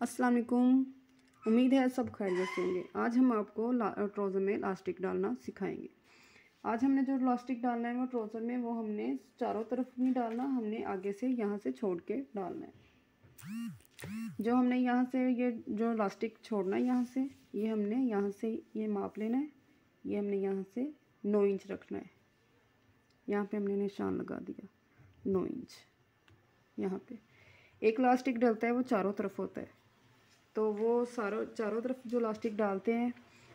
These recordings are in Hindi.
अस्सलाम वालेकुम उम्मीद है सब खैरियत से होंगे। आज हम आपको ट्रोज़र में लास्टिक डालना सिखाएँगे। आज हमने जो लास्टिक डालना है वो ट्राउज़र में, वो हमने चारों तरफ़ नहीं डालना, हमने आगे से यहाँ से छोड़ के डालना है। जो हमने यहाँ से ये, जो लास्टिक छोड़ना है यहाँ से, ये हमने यहाँ से ये माप लेना है, ये हमने यहाँ से नौ इंच रखना है। यहाँ पे हमने निशान लगा दिया, नौ इंच। यहाँ पे। एक लास्टिक डलता है, वो चारों तरफ़ होता है। तो वो सारों, चारों तरफ़ जो लास्टिक डालते हैं,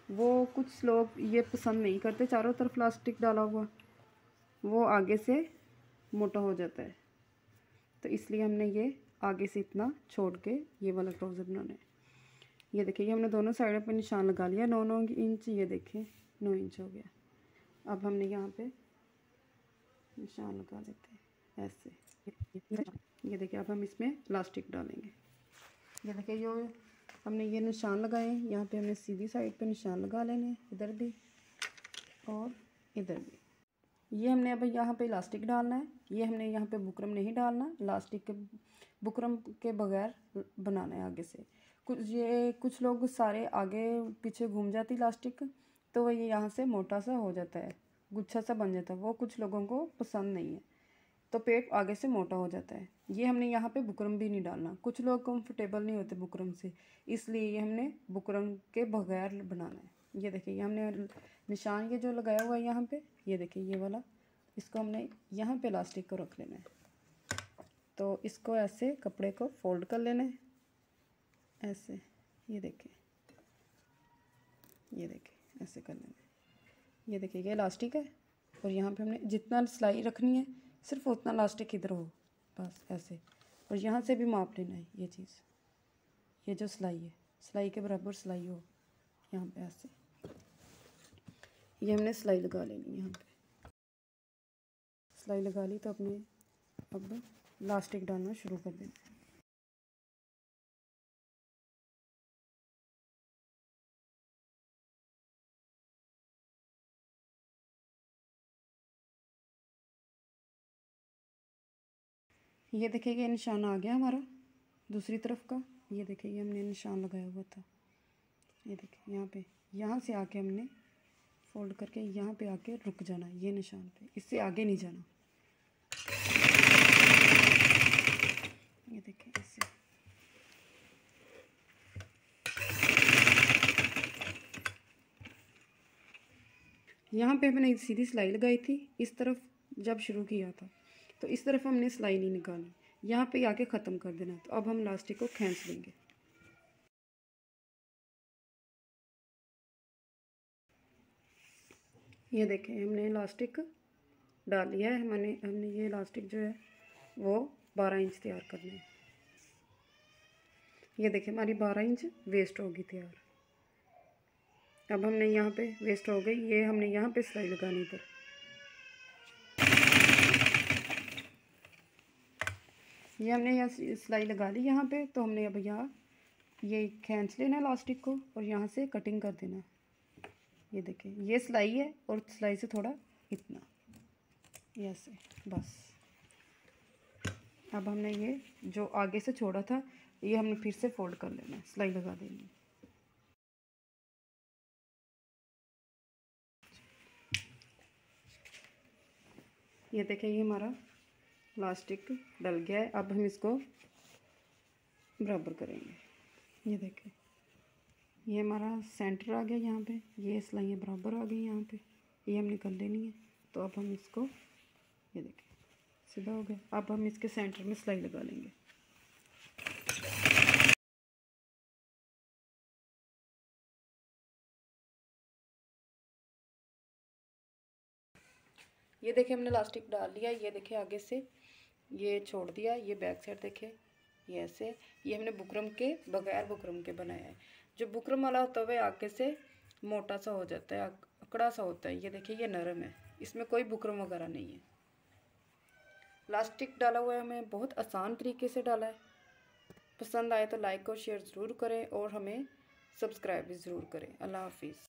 वो कुछ लोग ये पसंद नहीं करते। चारों तरफ़ लास्टिक डाला हुआ, वो आगे से मोटा हो जाता है। तो इसलिए हमने ये आगे से इतना छोड़ के ये वाला ट्राउज़र बनाना है। ये देखिए, ये हमने दोनों साइडों पे निशान लगा लिया। नौ नौ इंच, ये देखें नौ इंच हो गया। अब हमने यहाँ पे निशान लगा लेते हैं, ऐसे। ये देखिए, अब हम इसमें लास्टिक डालेंगे। ये देखिए जो हमने ये निशान लगाए, यहाँ पे हमने सीधी साइड पे निशान लगा लेने इधर भी और इधर भी। ये हमने अब यहाँ पे इलास्टिक डालना है, ये हमने यहाँ पे बुकरम नहीं डालना, इलास्टिक के, बुकरम के बगैर बनाना है आगे से। कुछ ये, कुछ लोग सारे आगे पीछे घूम जाती इलास्टिक तो वह ये यहाँ से मोटा सा हो जाता है, गुच्छा सा बन जाता है, वो कुछ लोगों को पसंद नहीं है। तो पेट आगे से मोटा हो जाता है। ये हमने यहाँ पे बुकरम भी नहीं डालना। कुछ लोग कंफर्टेबल नहीं होते बुकरम से, इसलिए ये हमने बुकरम के बगैर बनाना है। ये देखिए, ये हमने निशान ये जो लगाया हुआ है यहाँ पे, ये देखिए, ये वाला, इसको हमने यहाँ पे इलास्टिक को रख लेना है। तो इसको ऐसे कपड़े को फोल्ड कर लेना है। ऐसे, ये देखिए ये देखिए, ऐसे कर लेना है। ये देखिए, ये इलास्टिक है और यहाँ पे हमने जितना सिलाई रखनी है सिर्फ़ उतना लास्टिक इधर हो, बस ऐसे। और यहाँ से भी माप लेना है ये चीज़। ये जो सिलाई है, सिलाई के बराबर सिलाई हो, यहाँ पे ऐसे। ये हमने सिलाई लगा लेनी यहाँ पे। सिलाई लगा ली तो अपने, अब लास्टिक डालना शुरू कर देना। ये देखिए निशान आ गया हमारा दूसरी तरफ़ का। ये देखिए हमने निशान लगाया हुआ था। ये देखिए, यहाँ पे, यहाँ से आके हमने फोल्ड करके यहाँ पे आके रुक जाना, ये निशान पे। इससे आगे नहीं जाना। ये देखिए, इससे। यहाँ पे हमने सीधी सिलाई लगाई थी, इस तरफ़ जब शुरू किया था। तो इस तरफ़ हमने सिलाई नहीं निकाली। यहाँ पे आके ख़त्म कर देना। तो अब हम लास्टिक को खींच लेंगे ये देखें, हमने इलास्टिक डाल लिया है। मैंने, हमने ये इलास्टिक जो है, वो बारह इंच तैयार करना है। ये देखें, हमारी बारह इंच वेस्ट होगी तैयार। अब हमने यहाँ पे वेस्ट हो गई। ये हमने यहाँ पे सिलाई लगानी इधर। ये हमने यहाँ सिलाई लगा ली यहाँ पे तो हमने अब यहाँ ये खींच लेना है लास्टिक को और यहाँ से कटिंग कर देना ये देखें, ये सिलाई है और सिलाई से थोड़ा इतना। ऐसे बस। अब हमने ये जो आगे से छोड़ा था, ये हमने फिर से फोल्ड कर लेना है, सिलाई लगा देनी ये देखें, ये हमारा प्लास्टिक डल गया है। अब हम इसको बराबर करेंगे। ये देखें ये हमारा सेंटर आ गया यहाँ पे। ये सिलाइयाँ बराबर आ गई यहाँ पे। ये हमने कर लेनी है। तो अब हम इसको, ये देखें सीधा हो गया। अब हम इसके सेंटर में सिलाई लगा लेंगे। ये देखिए हमने लास्टिक डाल लिया, ये देखिए आगे से, ये छोड़ दिया, ये बैक साइड देखे, ये ऐसे, ये हमने बुकरम के बगैर बुकरम के बनाया है। जो बुकरम वाला होता है वह आगे से मोटा सा हो जाता है, अकड़ा सा होता है, ये देखिए ये नरम है, इसमें कोई बुकरम वगैरह नहीं है। प्लास्टिक डाला हुआ है हमें बहुत आसान तरीके से डाला है। पसंद आए तो लाइक और शेयर ज़रूर करें और हमें सब्सक्राइब भी ज़रूर करें। अल्लाह हाफिज़।